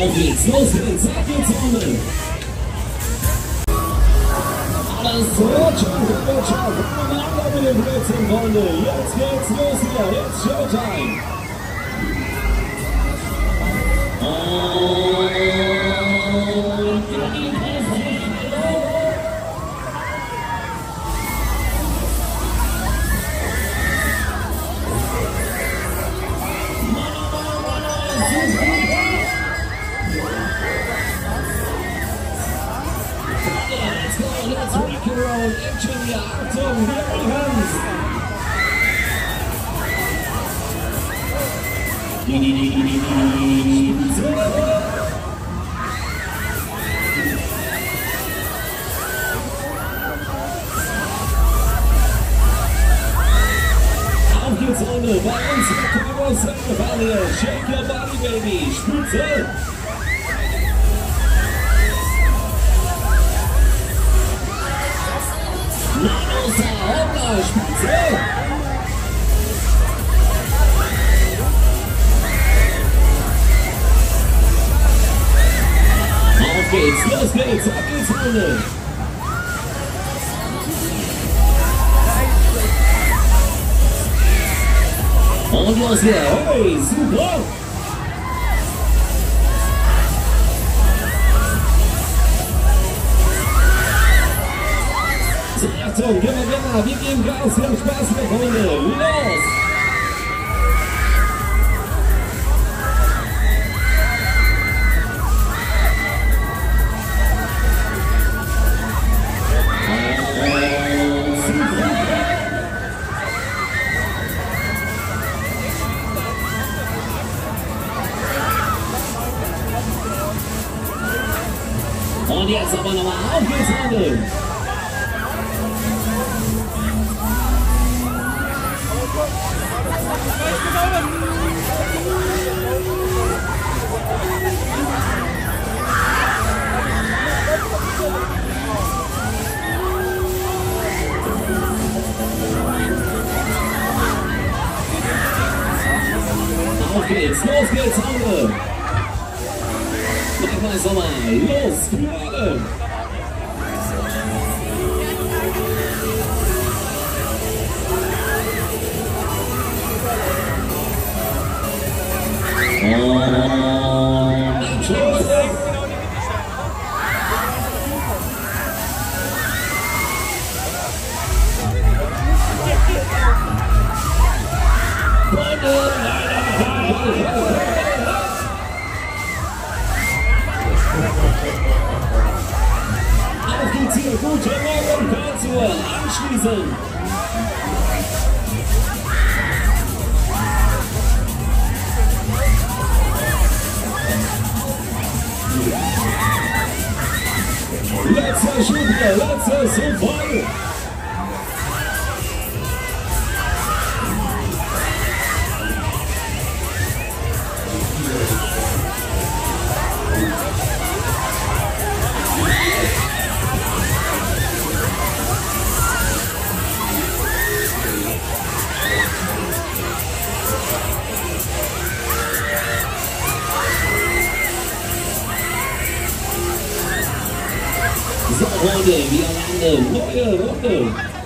Auf geht's, los geht's, ab geht's Runde. Alles zurück, Wirtschaft, miteinander mit dem Blödsinn, Freunde. Jetzt geht's los hier, jetzt Showtime. Und and roll. Ingenieur Achtung, wir. Auf geht's Runde bei uns Rennefahne. Shake your body, baby. Spitze. Auf geht's, los geht's, ab geht's. Und los hier, hey, super. Achtung, wir, gehen wir, geben Gas, wir haben Spaß mit Freunde. Los! Und jetzt aber nochmal auf geht's. Auf geht's, los geht's, Freunde. Mach mal Sommer, los, Finale. Und Schluss. Auf hier, guten Morgen, Karlsruhe, anschließend. Letzter Schub letzter so Hold done, Hold man. Hold done.